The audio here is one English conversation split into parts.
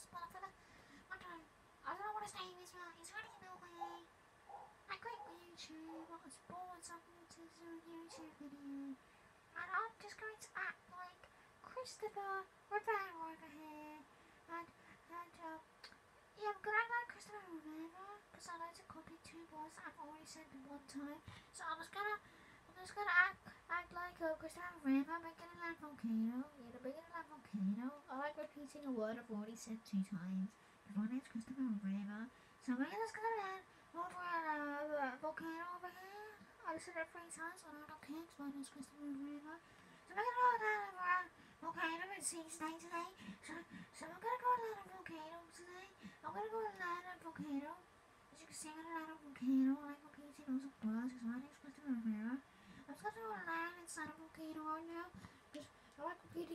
this motherfucker. I don't, I don't know what his name is, but he's really annoying. I quit YouTube. I was bored, so I'm going to do a YouTube video. And I'm just going to act like Christopher Rivera over here. And, and, um, yeah, I'm gonna act like Christopher Rivera because I like to copy two boys I've already said in one time. So I'm just gonna, I'm just gonna act, like uh, Christopher Rivera, making a land volcano. Yeah, the bigger land volcano. I like repeating a word I've already said two times. My name's Christopher Rivera. So I'm just gonna land over a volcano over here. I said it three times when I don't care 'cause my name's Christopher Rivera. So I'm gonna go down over a volcano and see today. So, so I'm gonna go down a volcano today. I'm gonna go on a volcano. As you can see, I'm gonna on a volcano. I like repeating of words because my name's Christopher Rivera. I'm just gonna go land inside a volcano right now. Just, I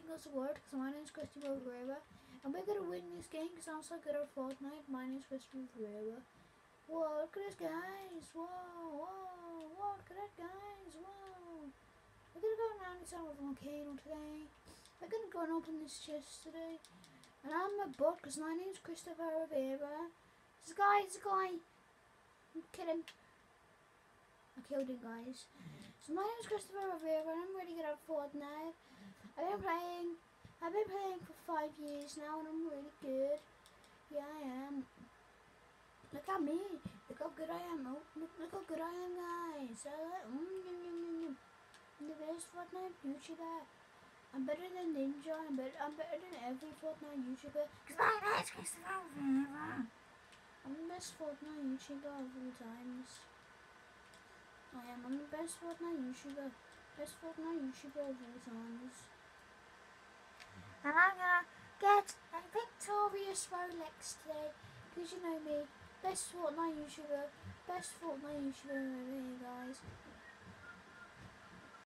lots of because my name's Christopher Rivera. And we're gonna win this game because I'm so good at Fortnite. My name's Christopher Rivera. Whoa, look at this, guys. Whoa, whoa, whoa, look at that, guys. Whoa. We're gonna go around inside a volcano today. We're gonna go and open this chest today. And I'm a bot because my name's Christopher Rivera. This guy, this guy. Kill him. I killed him, guys. So my name's Christopher Rivera and I'm really good at Fortnite. I've been playing, I've been playing for five years now and I'm really good. Yeah, I am. Look at me. Look how good I am. Oh, look, look how good I am, guys. Uh, mm, yum, yum, yum. I'm the best Fortnite YouTuber. I'm better than Ninja. I'm better. I'm better than every Fortnite YouTuber. Cause my name's Christopher Rivera. I'm the best Fortnite YouTuber of all times. I'm the best Fortnite YouTuber. Best Fortnite YouTuber of all times. And I'm gonna get a victorious Rolex today. Cause you know me. Best Fortnite YouTuber. Best Fortnite YouTuber over here, guys.